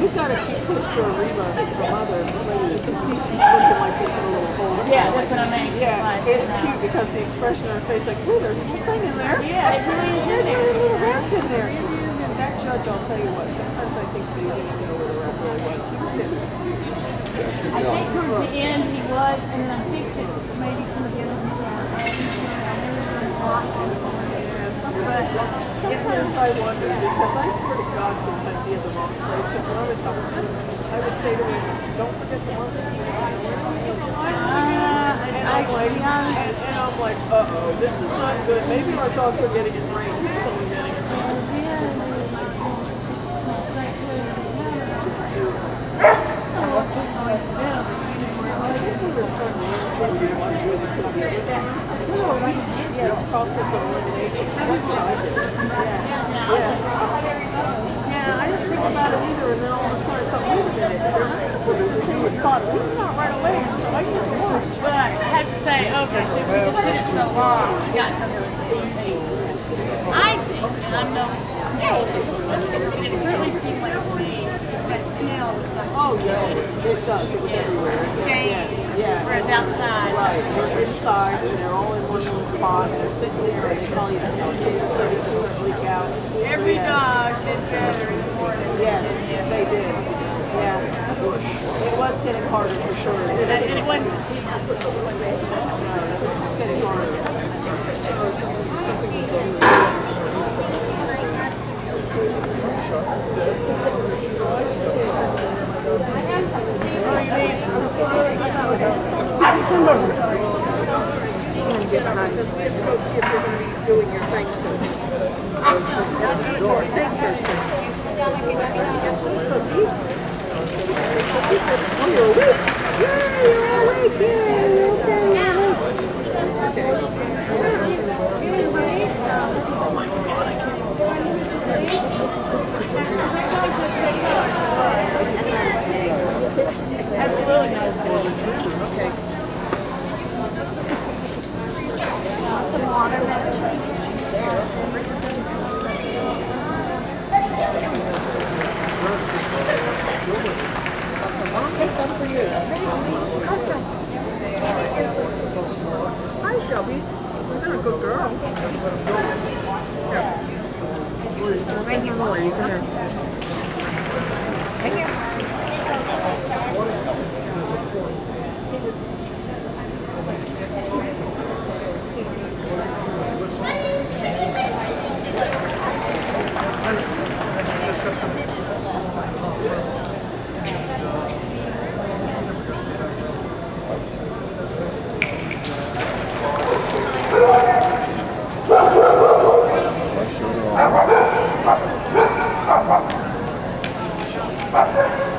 we've got a cute picture of Reba from mother. You can see she's looking like there's a little hole. Yeah, that's what I mean. Yeah, Like, it's know. cute because the expression on her face, like, ooh, there's a little thing in there. Yeah, it really is There's there. really little rats in there. And that judge, I'll tell you what, sometimes I think they didn't know where the rat really was. He was getting I think towards the end he was, and then I think that maybe some of the other ones are. I never really watched it. But sometimes I wonder because I swear to God sometimes he had the wrong place. Because when I was him, I would say to him, "Don't forget the monster." Ah, And I'm like, and, and I'm like, uh oh, this is not good. Maybe our dogs are getting it right. He's totally getting it wrong. I think we were starting to learn too. We watched really good the other time. Yes, process of elimination. That's what I did. Yeah. Yeah. Yeah, I didn't think about it either, and then all of a sudden I thought, wait a minute, there's well, there's a thing with thought, at least not right away, so I can't watch. but I have to say, okay, we just did it so long, we got some of this. I think, and I know it's smell, and it certainly seemed like to me that smell was like Oh, yeah, it does, it was everywhere. stain, Yeah, yeah. whereas outside. Right, they're and they're all in one little spot and they're sitting there and they call you, you know, kids ready to leak out. Every yeah. dog did better in the morning. Yes, they did. Yeah. It was getting harder for sure. It wasn't. Because we have to go see if they're going to be doing your thing soon. That's door. Thank you. Oh, you're awake. Yeah, you're awake. Yeah, you're okay. You're awake. Absolutely not. Okay. For you. Hi, Shelby. You're a good girl. Here. Right here, Molly. You can have. Right here. Thank